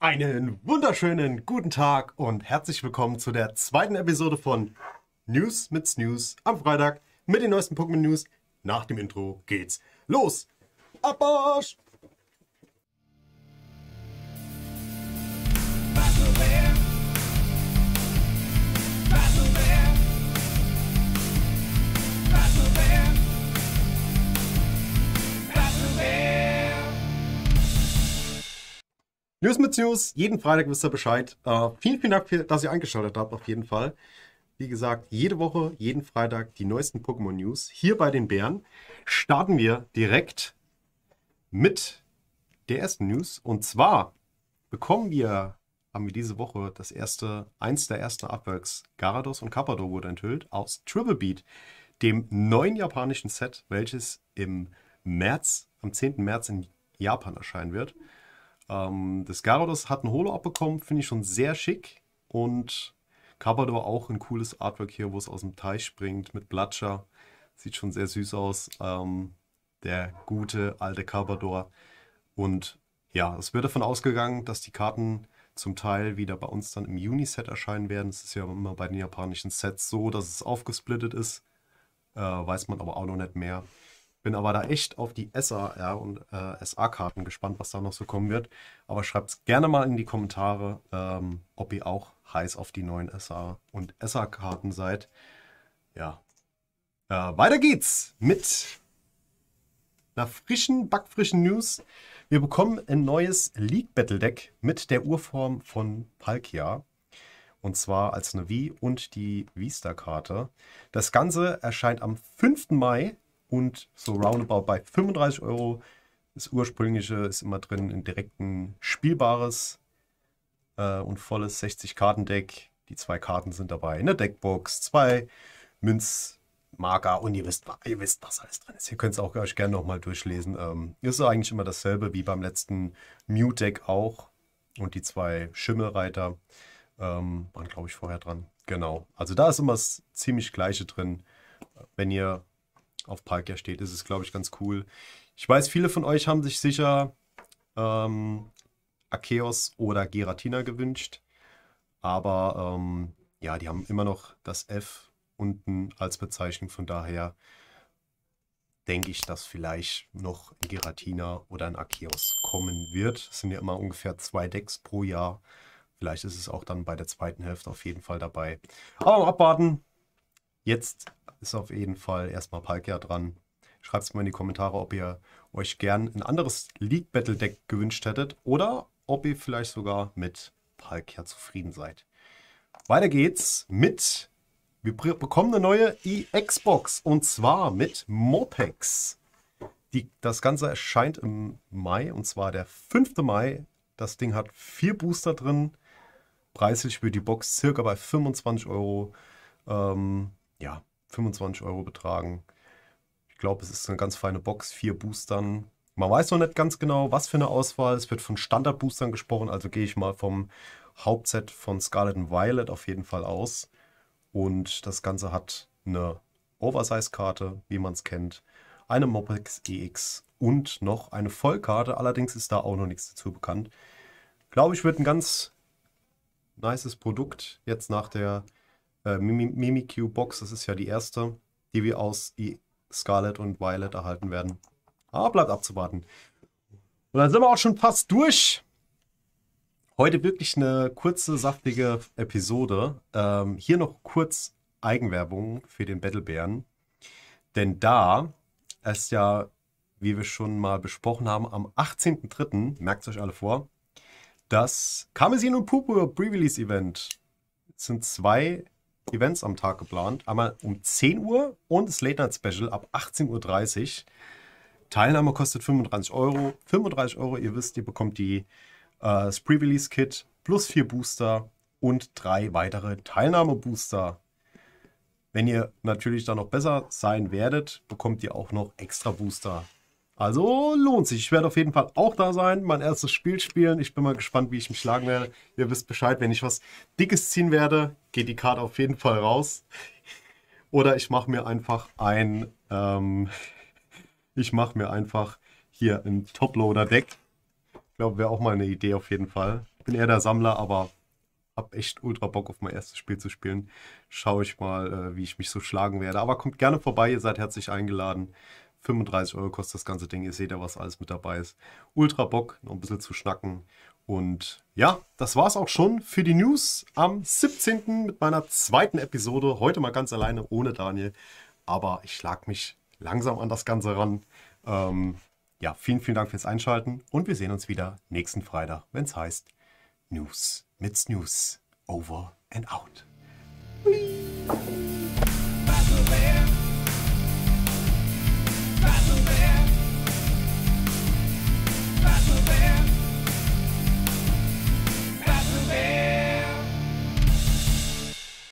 Einen wunderschönen guten Tag und herzlich willkommen zu der zweiten Episode von News mit Snooze am Freitag mit den neuesten Pokémon News. Nach dem Intro geht's los. Abarsch! News mit News, jeden Freitag wisst ihr Bescheid. Äh, vielen, vielen Dank, für, dass ihr eingeschaltet habt, auf jeden Fall. Wie gesagt, jede Woche, jeden Freitag die neuesten Pokémon News. Hier bei den Bären starten wir direkt mit der ersten News. Und zwar bekommen wir, haben wir diese Woche das erste, eins der ersten Artworks, Garados und Carpador wurde enthüllt, aus Triple Beat, dem neuen japanischen Set, welches im März, am 10. März in Japan erscheinen wird. Ähm, das Garados hat ein Holo abbekommen, finde ich schon sehr schick. Und Carpador auch ein cooles Artwork hier, wo es aus dem Teich springt mit Blatcher. Sieht schon sehr süß aus. Ähm, der gute alte Carpador. Und ja, es wird davon ausgegangen, dass die Karten zum Teil wieder bei uns dann im Juni-Set erscheinen werden. Es ist ja immer bei den japanischen Sets so, dass es aufgesplittet ist. Äh, weiß man aber auch noch nicht mehr. Bin aber da echt auf die SAR und äh, SA-Karten gespannt, was da noch so kommen wird. Aber schreibt es gerne mal in die Kommentare, ähm, ob ihr auch heiß auf die neuen SA und SA-Karten seid. Ja. Äh, weiter geht's mit einer frischen, backfrischen News. Wir bekommen ein neues League Battle Deck mit der Urform von Palkia. Und zwar als eine Wii und die Vista-Karte. Das Ganze erscheint am 5. Mai und so roundabout bei 35 Euro. Das ursprüngliche ist immer drin ein direkten spielbares äh, und volles 60-Karten-Deck. Die zwei Karten sind dabei in der Deckbox, zwei Münzmarker und ihr wisst, ihr wisst, was alles drin ist. Ihr könnt es auch euch gerne nochmal durchlesen. Ähm, ist eigentlich immer dasselbe wie beim letzten Mew-Deck auch. Und die zwei Schimmelreiter ähm, waren, glaube ich, vorher dran. Genau. Also da ist immer das ziemlich gleiche drin. Wenn ihr auf Palkia steht, ist es, glaube ich, ganz cool. Ich weiß, viele von euch haben sich sicher ähm, Arceus oder Geratina gewünscht. Aber ähm, ja, die haben immer noch das F unten als Bezeichnung. Von daher denke ich, dass vielleicht noch ein Geratina oder ein Arceus kommen wird. Es sind ja immer ungefähr zwei Decks pro Jahr. Vielleicht ist es auch dann bei der zweiten Hälfte auf jeden Fall dabei. Aber abwarten. Jetzt ist auf jeden Fall erstmal Palkia dran. Schreibt es mal in die Kommentare, ob ihr euch gern ein anderes League Battle Deck gewünscht hättet oder ob ihr vielleicht sogar mit Palkia zufrieden seid. Weiter geht's mit, wir bekommen eine neue e-Xbox und zwar mit Mopex. Die, das Ganze erscheint im Mai und zwar der 5. Mai. Das Ding hat vier Booster drin. Preislich wird die Box circa bei 25 Euro. Ähm, ja, 25 Euro betragen. Ich glaube, es ist eine ganz feine Box, vier Boostern. Man weiß noch nicht ganz genau, was für eine Auswahl. Es wird von Standard-Boostern gesprochen, also gehe ich mal vom Hauptset von Scarlet und Violet auf jeden Fall aus. Und das Ganze hat eine Oversize-Karte, wie man es kennt, eine Mopex EX und noch eine Vollkarte. Allerdings ist da auch noch nichts dazu bekannt. Glaube ich, wird ein ganz nices Produkt jetzt nach der äh, Mimikyu Box. Das ist ja die erste, die wir aus Scarlet und Violet erhalten werden. Aber bleibt abzuwarten. Und dann sind wir auch schon fast durch. Heute wirklich eine kurze, saftige Episode. Ähm, hier noch kurz Eigenwerbung für den Battlebären. Denn da es ja, wie wir schon mal besprochen haben, am 18.03., merkt es euch alle vor, das Karmesin und Pupu Pre-Release Event es sind zwei Events am Tag geplant. Einmal um 10 Uhr und das Late Night Special ab 18.30 Uhr. Teilnahme kostet 35 Euro. 35 Euro, ihr wisst, ihr bekommt die, äh, das Pre-Release-Kit plus vier Booster und drei weitere Teilnahmebooster. Wenn ihr natürlich dann noch besser sein werdet, bekommt ihr auch noch extra Booster. Also lohnt sich. Ich werde auf jeden Fall auch da sein, mein erstes Spiel spielen. Ich bin mal gespannt, wie ich mich schlagen werde. Ihr wisst Bescheid, wenn ich was Dickes ziehen werde, geht die Karte auf jeden Fall raus. Oder ich mache mir einfach ein, ähm, ich mache mir einfach hier ein Toploader-Deck. glaube, wäre auch mal eine Idee auf jeden Fall. Bin eher der Sammler, aber habe echt ultra Bock auf mein erstes Spiel zu spielen. Schaue ich mal, äh, wie ich mich so schlagen werde. Aber kommt gerne vorbei, ihr seid herzlich eingeladen. 35 Euro kostet das ganze Ding. Ihr seht ja, was alles mit dabei ist. Ultra Bock, noch ein bisschen zu schnacken. Und ja, das war es auch schon für die News am 17. mit meiner zweiten Episode. Heute mal ganz alleine, ohne Daniel. Aber ich schlag mich langsam an das Ganze ran. Ähm, ja, vielen, vielen Dank fürs Einschalten und wir sehen uns wieder nächsten Freitag, wenn es heißt News mit Snooze. Over and out. Whee!